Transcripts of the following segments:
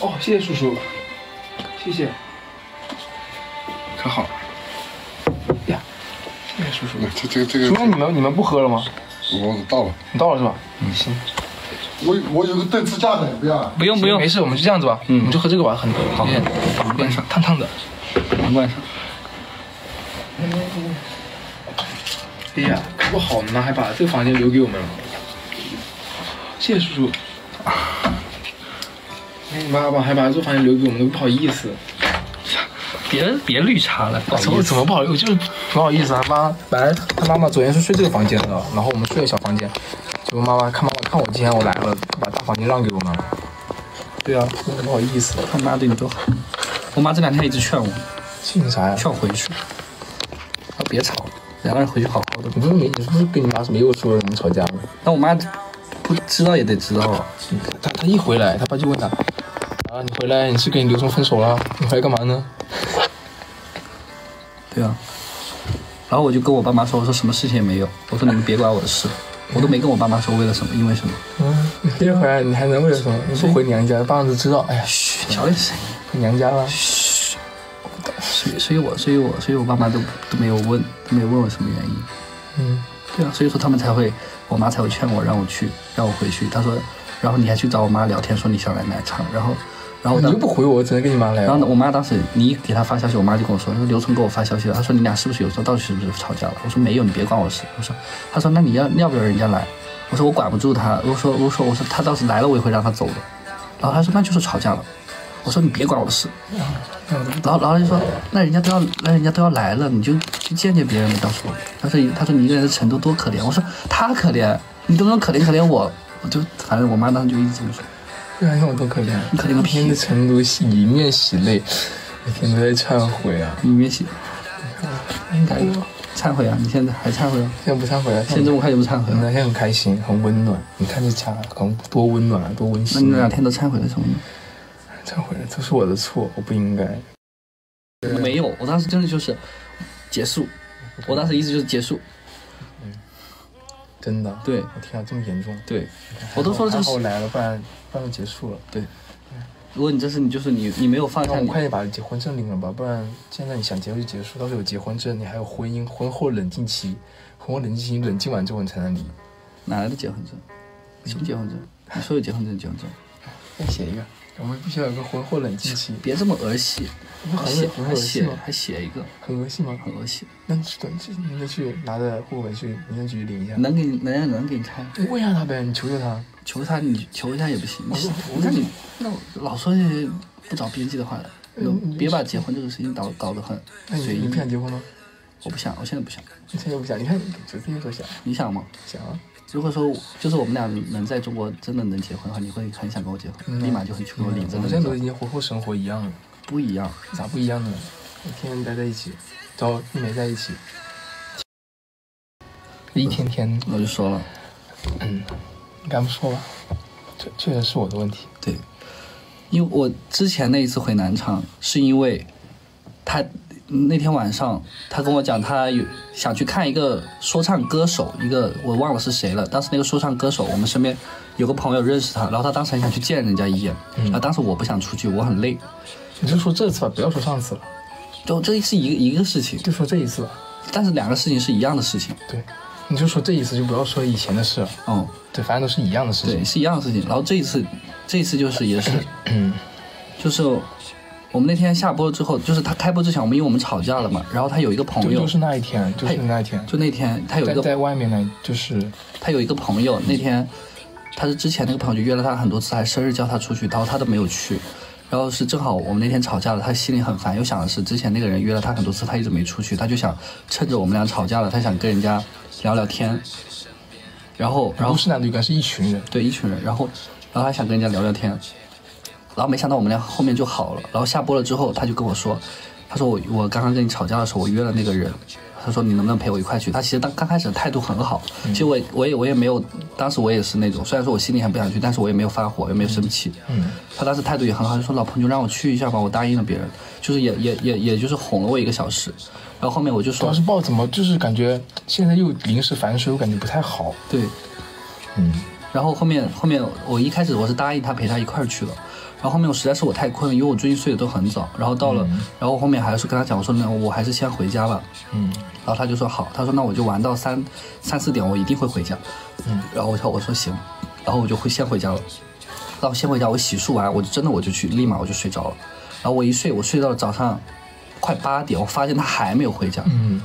哦，谢谢叔叔，谢谢。可好了。呀，谢谢叔叔。这这个这叔叔，你们你们不喝了吗？我到了。你到了是吧？嗯，行。我我有个凳子架的，不要啊。不用不用没，事，我们就这样子吧。嗯，我们就喝这个吧，很好，关上，烫烫的。门关上。哎呀，可不好呢，还把这个房间留给我们了。谢谢叔叔。哎，你爸爸还把这个房间留给我们，都不好意思。别别绿茶了，不好怎么意思怎么不好意思？就是不好意思，他妈本来他妈妈昨天是睡这个房间的，然后我们睡了小房间，结果妈妈看妈妈看我今天我来了，把大房间让给我们了。对啊，真的不好意思。他妈对你多好。我妈这两天一直劝我，劝你啥呀？劝我回去，啊别吵，两个人回去好好的。你不是没你是不是跟你妈没有说什么吵架吗？那我妈不知道也得知道啊。他他一回来，他爸就问他啊，你回来你是跟你刘松分手了？你回来干嘛呢？对啊。然后我就跟我爸妈说，我说什么事情也没有，我说你们别管我的事，我都没跟我爸妈说为了什么，因为什么。嗯，你别回来，你还能为了什么？你不回娘家，爸妈都知道。哎呀，嘘，小点声音。回娘家了。嘘。所以，所以我，所以我，所以我爸妈都都没有问，都没有问我什么原因。嗯，对啊，所以说他们才会，我妈才会劝我让我去，让我回去。她说，然后你还去找我妈聊天，说你想来奶场，然后，然后你当又不回我，我只能跟你妈来。然后呢，我妈当时你一给她发消息，我妈就跟我说，说刘聪给我发消息了，她说你俩是不是有时候到底是不是吵架了？我说没有，你别管我事。我说，她说那你要要不要人家来？我说我管不住他。我说我说我说他倒是来了，我也会让他走的。然后她说那就是吵架了。我说你别管我的事。然后然后她就说那人家都要那人家都要来了，你就去见见别人呗。到时候她说她说你一个人在成都多可怜。我说他可怜，你都能可怜可怜我，我就反正我妈当时就一直这么说。对啊，你看我多可怜，你可怜个屁成都洗一面洗泪，每天都在忏悔啊。你没写，应该忏悔啊！你现在还忏悔啊？现在不忏悔了，现在这么快就不忏悔了？那天很开心，很温暖。你看这家很多温暖，多温馨那。你那两天都忏悔了什么呢？忏悔了，都是我的错，我不应该。没有，我当时真的就是结束，我当时意思就是结束。真的。对我天啊，这么严重？对，我都说了这个事。还好我来了，不然不然就结束了。对，如果你这是你就是你你没有放那你快点把结婚证领了吧，不然现在你想结就结束，到时候有结婚证，你还有婚姻婚后冷静期，婚后冷静期冷静完之后你才能离。哪来的结婚证？什么结婚证？你说有结婚证，结婚证，再写一个，我们必须要有个婚后冷静期。别这么儿戏，还写还写？还写一个，很恶心吗？很恶心。那你去等，你就去拿着户口本去民政局领一下。能给你能能给你开？你问一下他呗，你求求他。求他你求一下也不行。你我你那老说这些不着边际的话，嗯别把结婚这个事情搞搞得很随意那你你不。想结婚吗？我不想，我现在不想。你现在不想？你看，昨天就说想你想吗？想啊。如果说就是我们俩能在中国真的能结婚的话，你会很想跟我结婚，嗯立马就很去跟我领证我们现在都。已经婚后生活一样了，不一样，咋不一样呢？天天待在一起，找一没在一起，一天天，我就说了，嗯，你敢不说吧？这确实是我的问题。对，因为我之前那一次回南昌，是因为他那天晚上他跟我讲，他有想去看一个说唱歌手，一个我忘了是谁了。当时那个说唱歌手，我们身边有个朋友认识他，然后他当时很想去见人家一眼，然后当时我不想出去，我很累，你就说这次吧，不要说上次了，就这是一个一个事情，就说这一次吧。但是两个事情是一样的事情，对，你就说这一次，就不要说以前的事了。嗯，对，反正都是一样的事情对，是一样的事情。然后这一次，这一次就是也是，嗯，就是我们那天下播之后，就是他开播之前，我们因为我们吵架了嘛，然后他有一个朋友，就就是那一天，就是那一天，就那天他有一个在在外面呢，就是他有一个朋友，那天他是之前那个朋友就约了他很多次，还生日叫他出去，然后他都没有去。然后是正好我们那天吵架了，他心里很烦，又想的是之前那个人约了他很多次，他一直没出去，他就想趁着我们俩吵架了，他想跟人家聊聊天。然后，然后不是男女感，是一群人。对一群人，然后然后他想跟人家聊聊天，然后没想到我们俩后面就好了。然后下播了之后，他就跟我说，他说我我刚刚跟你吵架的时候，我约了那个人，他说你能不能陪我一块去？他其实当刚开始态度很好，其实我我也我也没有，当时我也是那种，虽然说我心里很不想去，但是我也没有发火，也没有生气。嗯，他当时态度也很好，就说老婆你就让我去一下吧，我答应了别人，就是也也也也就是哄了我一个小时。然后后面我就说主要是不知道怎么，就是感觉现在又临时反水，我感觉不太好。对，嗯，然然后后面后面我一开始我是答应他陪他一块儿去了，然后后面我实在是我太困了，因为我最近睡得都很早，然后到了，然后后面还是跟他讲我说那我还是先回家吧，嗯然后他就说好，他说那我就玩到三三四点，我一定会回家。嗯，然后我说我说行，然后我就会先回家了。然后先回家，我洗漱完，我就真的我就去，立马我就睡着了。然后我一睡，我睡到了早上快八点，我发现他还没有回家，嗯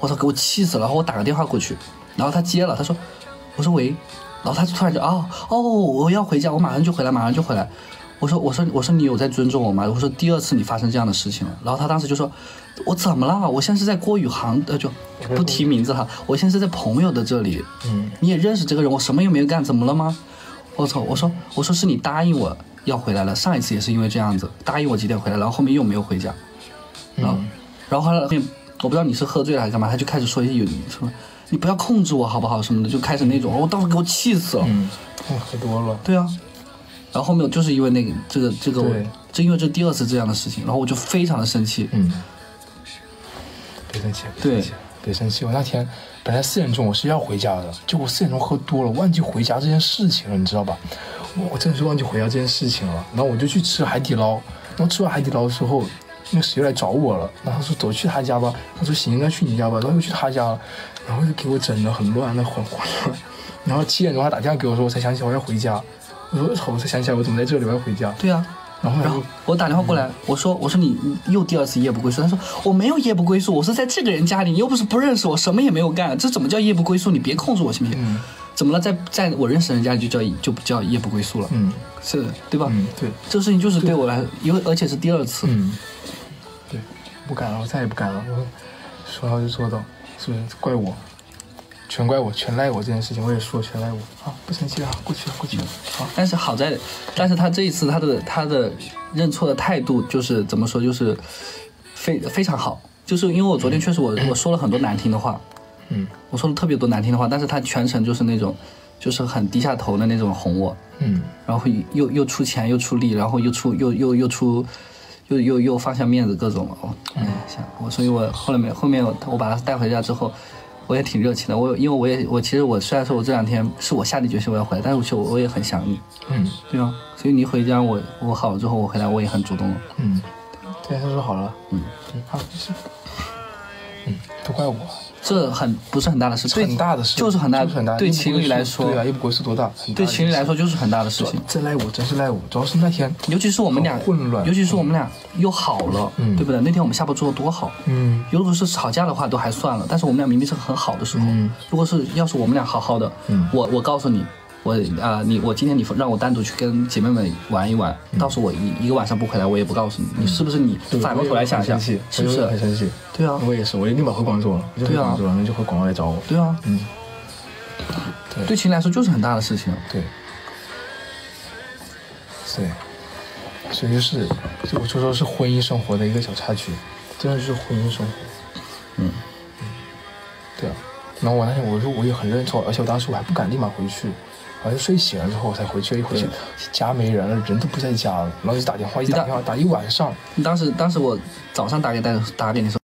我操，给我气死了。然后我打个电话过去，然后他接了，他说，我说喂，然后他突然就哦哦，我要回家，我马上就回来，马上就回来。我说我说我说你有在尊重我吗？我说第二次你发生这样的事情了。然后他当时就说，我怎么了？我现在是在郭宇航，呃就不提名字哈，我现在是在朋友的这里，嗯你也认识这个人，我什么也没有干，怎么了吗？我操！我说我说是你答应我要回来了，上一次也是因为这样子，答应我几点回来，然后后面又没有回家，然后、然后后来后面我不知道你是喝醉了还是干嘛，他就开始说一些有什么，你不要控制我好不好什么的，就开始那种，我当时给我气死了。嗯，我喝多了。对啊，然后后面就是因为那个这个这个我，就因为这第二次这样的事情，然后我就非常的生气。嗯，别生气，别生气，别生气。我那天本来四点钟我是要回家的，结果四点钟喝多了，忘记回家这件事情了，你知道吧？我我真的是忘记回家这件事情了。然后我就去吃海底捞，然后吃完海底捞之后，那个谁又来找我了，然后他说走去他家吧，他说行，那去你家吧，然后又去他家了，然后就给我整的很乱，那混混乱。然后七点钟他打电话给我说，我才想起来我要回家。我说操，我才想起来我怎么在这里，我要回家。对啊，然后然后我打电话过来，我说我说你你又第二次夜不归宿，他说我没有夜不归宿，我是在这个人家里，你又不是不认识我，什么也没有干，这怎么叫夜不归宿？你别控制我行不行？怎么了？在在我认识的人家里就叫就不叫夜不归宿了，嗯是对吧？嗯对。这个事情就是对我来，因为而且是第二次，嗯，对，不敢了，我再也不敢了。我说到就做到，是不是？怪我，全怪我，全赖我这件事情，我也说全赖我。啊，不生气了，过去了，过去了。好，但是好在，但是他这一次他的他的认错的态度就是怎么说，就是非非常好，就是因为我昨天确实我我说了很多难听的话，嗯我说了特别多难听的话，但是他全程就是那种，就是很低下头的那种哄我，嗯然后又又出钱又出力，然后又出又又又出，又又又放下面子各种哦，哎，想我，所以我后来没后面我我把他带回家之后，我也挺热情的，我因为我也我其实我虽然说我这两天是我下定决心我要回来，但是我其实我我也很想你，嗯。对啊，所以你回家我我好了之后我回来我也很主动了，嗯，这件事说好了。嗯。嗯，好，没事。嗯，都怪我，这很不是很大的事，对很大的事，就是很大，就是很大。对情侣来说，对啊，又不归宿多大，对情侣来说就是很大的事事情。这赖我，真是赖我。主要是那天，尤其是我们俩混乱尤其是我们俩又好了，嗯对不对？那天我们下播做的多好，嗯如果是吵架的话都还算了，但是我们俩明明是很好的时候，嗯如果是要是我们俩好好的，嗯我我告诉你，我啊、你我今天你让我单独去跟姐妹们玩一玩，到时候我一一个晚上不回来，我也不告诉你，你是不是你反过头来想一下，是不是很生气。对啊，我也是，我立马回广州了，我就回对啊广州就回广州来找我。对啊，嗯，对对情侣来说就是很大的事情。对，对，所以就是，就我就说是婚姻生活的一个小插曲，真的就是婚姻生活。嗯对啊，然后我那天我说我也很认错，而且我当时我还不敢立马回去，我还是睡醒了之后我才回去，一回去家没人了，人都不在家了，然后就打电话，一打电话打一晚上，当时当时我早上打给打打给你说。